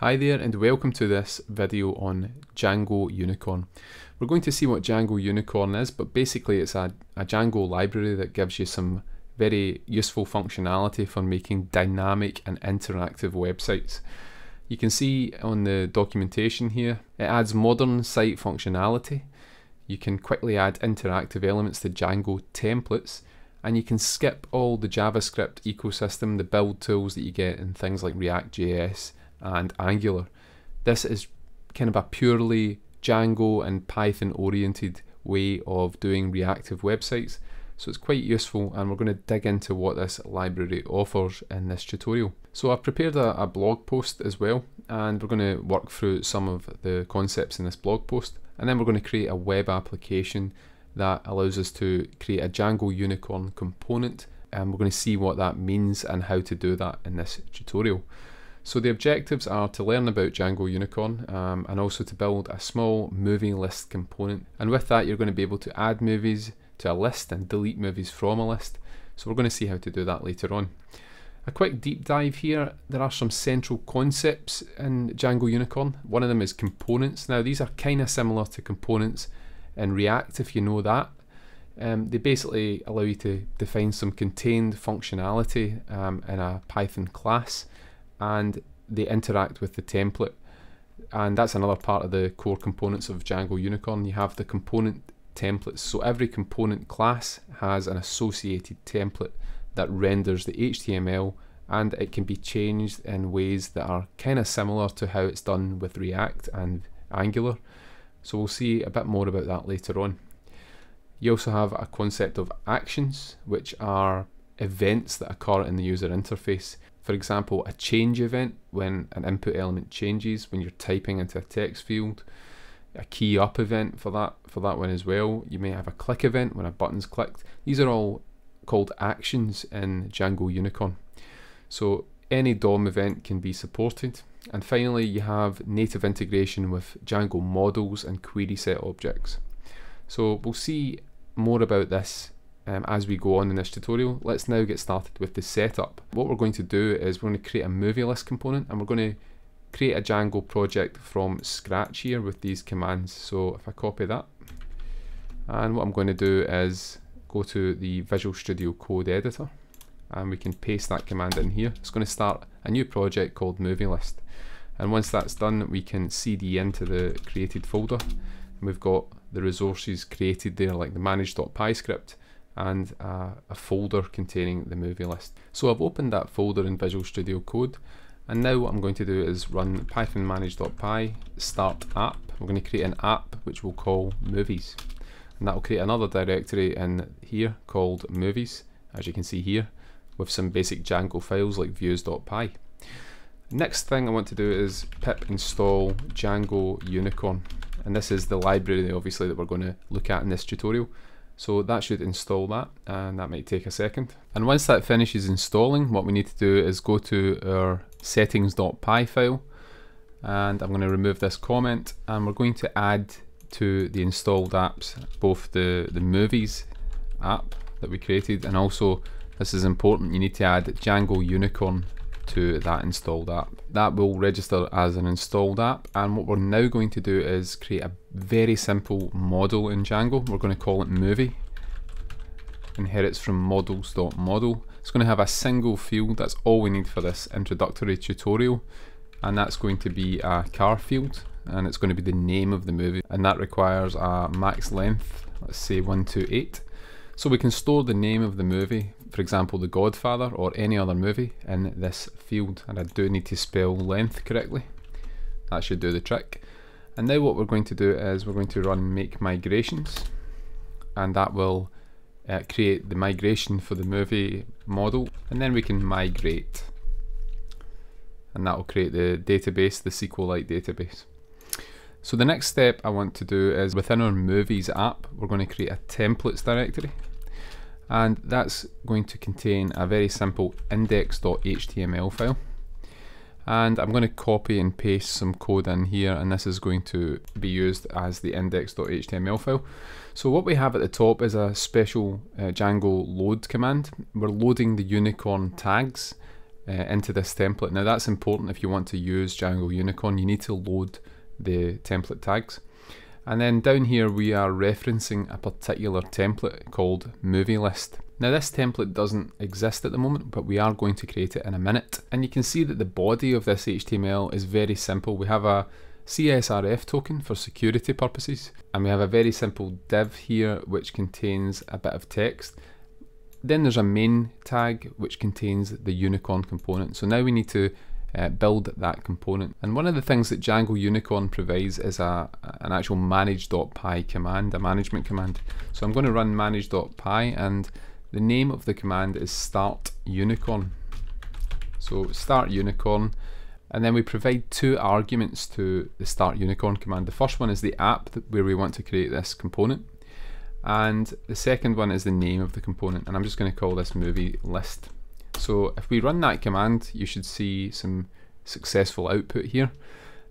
Hi there and welcome to this video on Django Unicorn. We're going to see what Django Unicorn is, but basically it's a, a Django library that gives you some very useful functionality for making dynamic and interactive websites. You can see on the documentation here, it adds modern site functionality. You can quickly add interactive elements to Django templates and you can skip all the JavaScript ecosystem, the build tools that you get in things like React.js and Angular. This is kind of a purely Django and Python oriented way of doing reactive websites. So it's quite useful and we're going to dig into what this library offers in this tutorial. So I've prepared a, a blog post as well and we're going to work through some of the concepts in this blog post and then we're going to create a web application that allows us to create a Django Unicorn component and we're going to see what that means and how to do that in this tutorial. So the objectives are to learn about Django Unicorn um, and also to build a small movie list component. And with that, you're going to be able to add movies to a list and delete movies from a list. So we're going to see how to do that later on. A quick deep dive here, there are some central concepts in Django Unicorn. One of them is components. Now these are kind of similar to components in React if you know that. Um, they basically allow you to define some contained functionality um, in a Python class and they interact with the template. And that's another part of the core components of Django Unicorn. You have the component templates. So every component class has an associated template that renders the HTML and it can be changed in ways that are kind of similar to how it's done with React and Angular. So we'll see a bit more about that later on. You also have a concept of actions, which are events that occur in the user interface. For example, a change event when an input element changes when you're typing into a text field. A key up event for that for that one as well. You may have a click event when a button's clicked. These are all called actions in Django Unicorn. So any DOM event can be supported. And finally, you have native integration with Django models and query set objects. So we'll see more about this um, as we go on in this tutorial. Let's now get started with the setup. What we're going to do is we're going to create a movie list component and we're going to create a Django project from scratch here with these commands. So if I copy that, and what I'm going to do is go to the Visual Studio Code editor and we can paste that command in here. It's going to start a new project called movie list. And once that's done, we can cd into the created folder. And we've got the resources created there like the manage.py script and uh, a folder containing the movie list. So I've opened that folder in Visual Studio Code and now what I'm going to do is run python manage.py start app. We're going to create an app which we'll call movies and that will create another directory in here called movies as you can see here with some basic Django files like views.py. Next thing I want to do is pip install Django Unicorn and this is the library obviously that we're going to look at in this tutorial. So that should install that and that might take a second. And once that finishes installing, what we need to do is go to our settings.py file and I'm going to remove this comment and we're going to add to the installed apps both the, the movies app that we created and also this is important you need to add Django Unicorn to that installed app. That will register as an installed app and what we're now going to do is create a very simple model in Django. We're going to call it movie. Inherits from models.model. It's going to have a single field, that's all we need for this introductory tutorial and that's going to be a char field and it's going to be the name of the movie and that requires a max length, let's say 128. So we can store the name of the movie for example The Godfather or any other movie in this field and I do need to spell length correctly. That should do the trick. And now what we're going to do is we're going to run make migrations and that will uh, create the migration for the movie model and then we can migrate. And that will create the database, the SQLite database. So the next step I want to do is within our movies app we're going to create a templates directory and that's going to contain a very simple index.html file and I'm going to copy and paste some code in here and this is going to be used as the index.html file. So what we have at the top is a special uh, Django load command. We're loading the unicorn tags uh, into this template. Now that's important if you want to use Django Unicorn, you need to load the template tags. And then down here we are referencing a particular template called movie list. Now this template doesn't exist at the moment, but we are going to create it in a minute. And you can see that the body of this HTML is very simple. We have a CSRF token for security purposes, and we have a very simple div here which contains a bit of text. Then there's a main tag which contains the unicorn component. So now we need to uh, build that component. And one of the things that Django Unicorn provides is a, an actual manage.py command, a management command. So I'm going to run manage.py and the name of the command is start unicorn. So start unicorn and then we provide two arguments to the start unicorn command. The first one is the app where we want to create this component and the second one is the name of the component and I'm just going to call this movie list. So if we run that command, you should see some successful output here.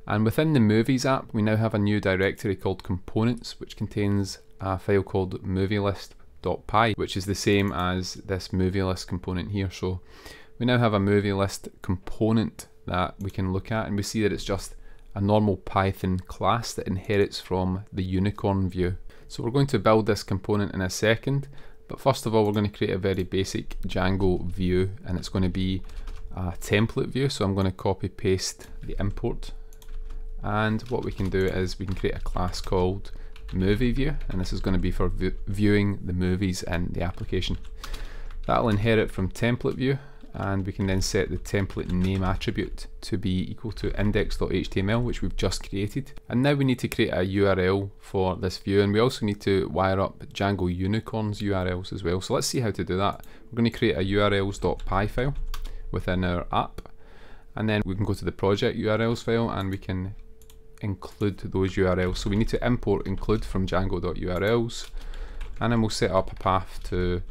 And within the movies app, we now have a new directory called components, which contains a file called movielist.py, which is the same as this movie list component here. So we now have a movie list component that we can look at, and we see that it's just a normal Python class that inherits from the unicorn view. So we're going to build this component in a second, but first of all, we're going to create a very basic Django view and it's going to be a template view. So I'm going to copy paste the import. And what we can do is we can create a class called movie view. And this is going to be for viewing the movies in the application. That'll inherit from template view and we can then set the template name attribute to be equal to index.html which we've just created. And now we need to create a URL for this view and we also need to wire up Django Unicorn's URLs as well. So let's see how to do that. We're going to create a urls.py file within our app and then we can go to the project URLs file and we can include those URLs so we need to import include from django.urls and then we'll set up a path to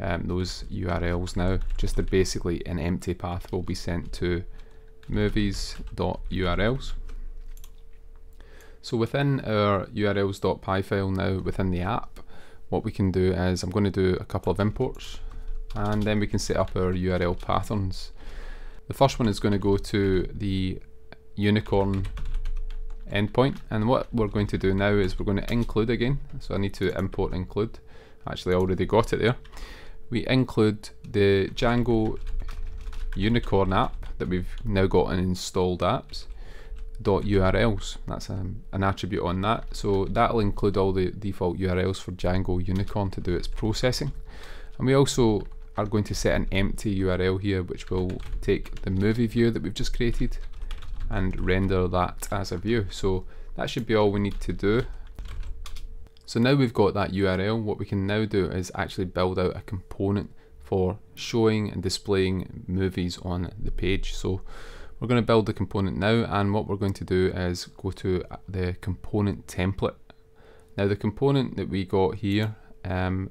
um, those URLs now. Just a basically an empty path will be sent to movies.urls. So within our urls.py file now within the app, what we can do is I'm going to do a couple of imports and then we can set up our URL patterns. The first one is going to go to the unicorn endpoint and what we're going to do now is we're going to include again so I need to import include actually I already got it there we include the Django Unicorn app that we've now got in installed apps dot URLs. That's um, an attribute on that. So that'll include all the default URLs for Django Unicorn to do its processing. And we also are going to set an empty URL here which will take the movie view that we've just created and render that as a view. So that should be all we need to do. So now we've got that URL, what we can now do is actually build out a component for showing and displaying movies on the page. So we're going to build the component now and what we're going to do is go to the component template. Now the component that we got here um,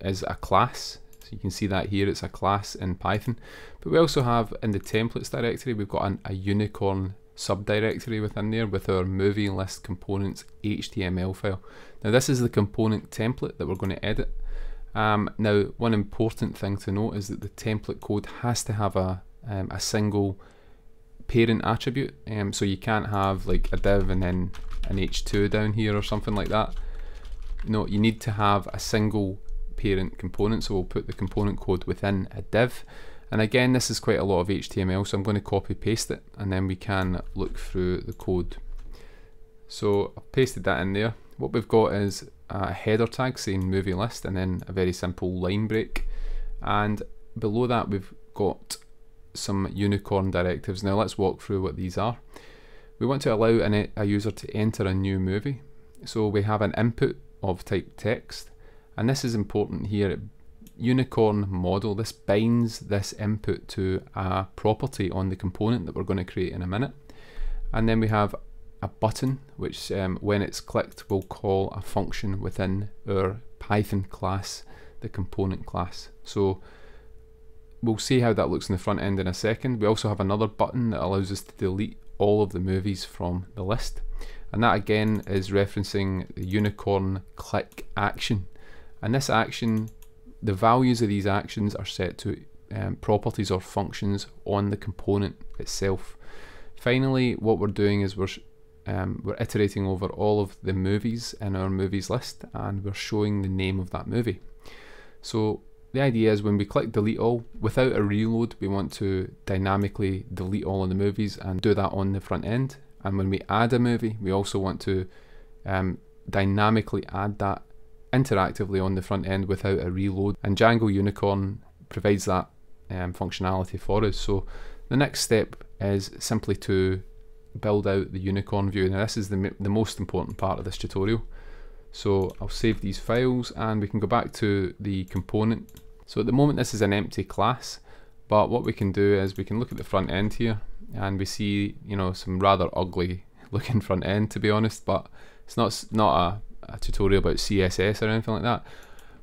is a class. So you can see that here, it's a class in Python. But we also have in the templates directory, we've got an, a unicorn subdirectory within there with our movie list components HTML file. Now this is the component template that we're going to edit. Um, now one important thing to note is that the template code has to have a, um, a single parent attribute um, so you can't have like a div and then an h2 down here or something like that. No, you need to have a single parent component so we'll put the component code within a div and again, this is quite a lot of HTML, so I'm going to copy paste it and then we can look through the code. So I've pasted that in there. What we've got is a header tag saying movie list and then a very simple line break. And below that we've got some unicorn directives. Now let's walk through what these are. We want to allow an, a user to enter a new movie. So we have an input of type text and this is important here. It unicorn model, this binds this input to a property on the component that we're going to create in a minute. And then we have a button, which um, when it's clicked will call a function within our Python class, the component class. So we'll see how that looks in the front end in a second. We also have another button that allows us to delete all of the movies from the list. And that again is referencing the unicorn click action. And this action the values of these actions are set to um, properties or functions on the component itself. Finally, what we're doing is we're um, we're iterating over all of the movies in our movies list and we're showing the name of that movie. So the idea is when we click delete all, without a reload, we want to dynamically delete all of the movies and do that on the front end. And when we add a movie, we also want to um, dynamically add that interactively on the front end without a reload. And Django Unicorn provides that um, functionality for us. So the next step is simply to build out the unicorn view. Now this is the, the most important part of this tutorial. So I'll save these files and we can go back to the component. So at the moment this is an empty class, but what we can do is we can look at the front end here and we see, you know, some rather ugly looking front end to be honest, but it's not, not a, a tutorial about CSS or anything like that.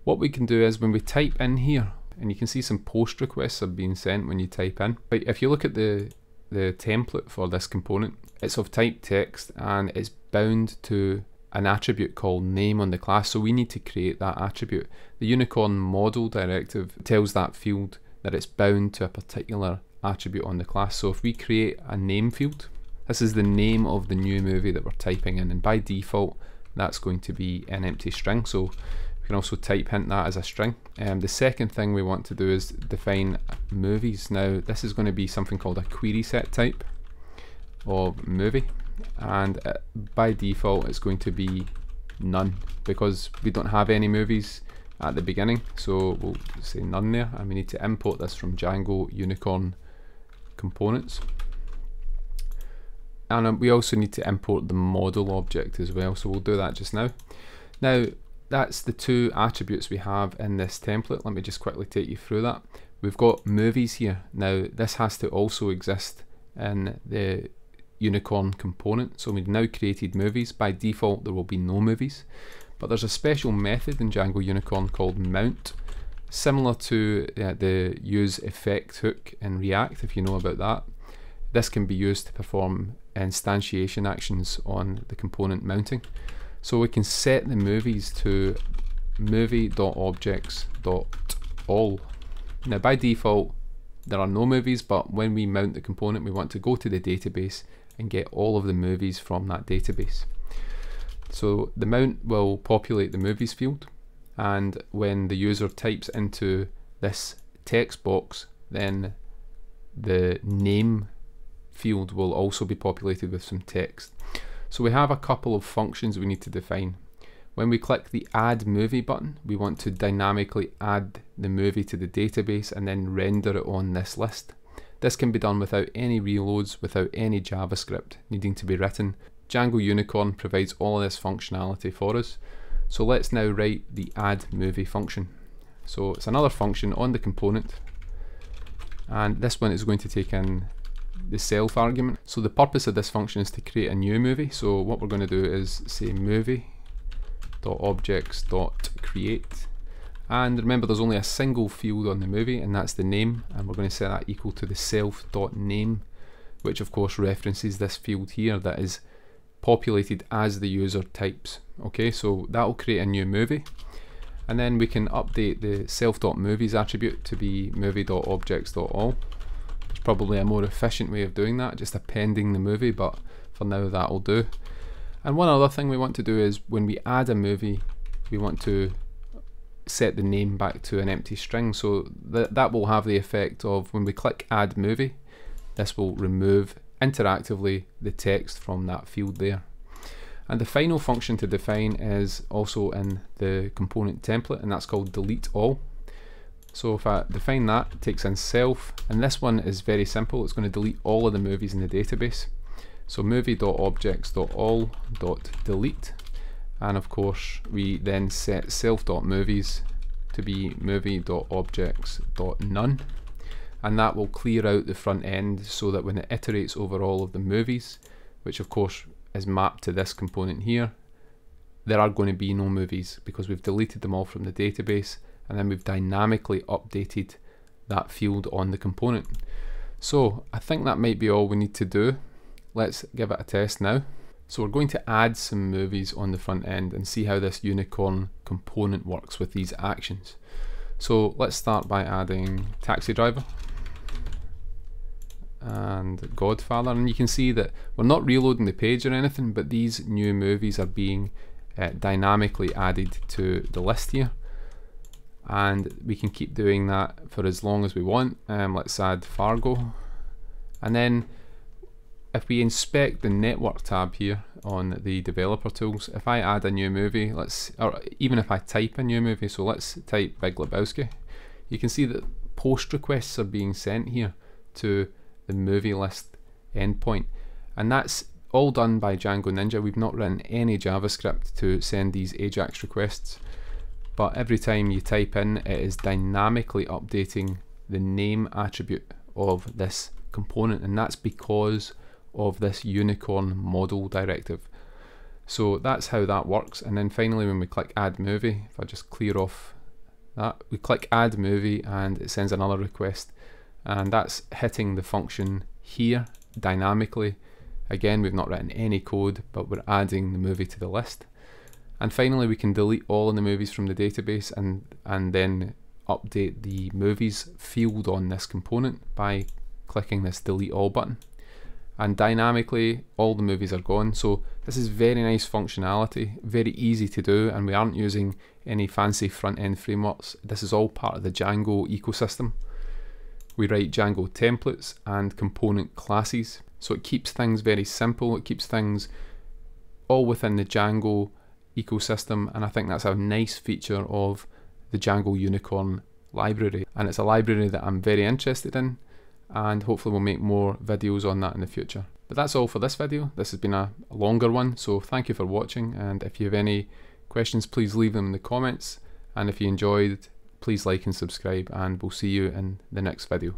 What we can do is when we type in here, and you can see some post requests have been sent when you type in. But if you look at the the template for this component. It's of type text and it's bound to an attribute called name on the class. So we need to create that attribute. The unicorn model directive tells that field that it's bound to a particular attribute on the class. So if we create a name field, this is the name of the new movie that we're typing in and by default that's going to be an empty string. So we can also type hint that as a string. Um, the second thing we want to do is define movies. Now this is going to be something called a query set type of movie and uh, by default it's going to be none because we don't have any movies at the beginning so we'll say none there and we need to import this from Django Unicorn components and um, we also need to import the model object as well so we'll do that just now now that's the two attributes we have in this template. Let me just quickly take you through that. We've got movies here. Now this has to also exist in the unicorn component. So we've now created movies. By default there will be no movies. But there's a special method in Django Unicorn called mount. Similar to uh, the use effect hook in React if you know about that. This can be used to perform instantiation actions on the component mounting. So we can set the movies to movie.objects.all. Now by default there are no movies but when we mount the component we want to go to the database and get all of the movies from that database. So the mount will populate the movies field and when the user types into this text box then the name field will also be populated with some text. So we have a couple of functions we need to define. When we click the add movie button, we want to dynamically add the movie to the database and then render it on this list. This can be done without any reloads, without any JavaScript needing to be written. Django Unicorn provides all this functionality for us. So let's now write the add movie function. So it's another function on the component and this one is going to take in the self argument. So the purpose of this function is to create a new movie. So what we're going to do is say movie.objects.create and remember there's only a single field on the movie and that's the name and we're going to set that equal to the self.name which of course references this field here that is populated as the user types. Okay, so that will create a new movie and then we can update the self.movies attribute to be movie.objects.all probably a more efficient way of doing that, just appending the movie, but for now that'll do. And one other thing we want to do is when we add a movie, we want to set the name back to an empty string. So that, that will have the effect of when we click add movie, this will remove interactively the text from that field there. And the final function to define is also in the component template and that's called delete all. So if I define that, it takes in self, and this one is very simple. It's going to delete all of the movies in the database. So movie.objects.all.delete, and of course we then set self.movies to be movie.objects.none, and that will clear out the front end so that when it iterates over all of the movies, which of course is mapped to this component here, there are going to be no movies because we've deleted them all from the database and then we've dynamically updated that field on the component. So I think that might be all we need to do. Let's give it a test now. So we're going to add some movies on the front end and see how this unicorn component works with these actions. So let's start by adding Taxi Driver and Godfather and you can see that we're not reloading the page or anything but these new movies are being uh, dynamically added to the list here and we can keep doing that for as long as we want um, let's add Fargo and then if we inspect the network tab here on the developer tools if I add a new movie let's or even if I type a new movie so let's type Big Lebowski you can see that post requests are being sent here to the movie list endpoint. And that's all done by Django Ninja. We've not written any JavaScript to send these AJAX requests. But every time you type in, it is dynamically updating the name attribute of this component. And that's because of this unicorn model directive. So that's how that works. And then finally, when we click add movie, if I just clear off that, we click add movie and it sends another request and that's hitting the function here dynamically. Again, we've not written any code, but we're adding the movie to the list. And finally, we can delete all of the movies from the database and, and then update the movies field on this component by clicking this delete all button. And dynamically, all the movies are gone. So this is very nice functionality, very easy to do, and we aren't using any fancy front-end frameworks. This is all part of the Django ecosystem. We write Django templates and component classes. So it keeps things very simple, it keeps things all within the Django ecosystem and I think that's a nice feature of the Django Unicorn library and it's a library that I'm very interested in and hopefully we'll make more videos on that in the future. But that's all for this video. This has been a, longer one so thank you for watching and if you have any questions please leave them in the comments and if you enjoyed please like and subscribe and we'll see you in the next video.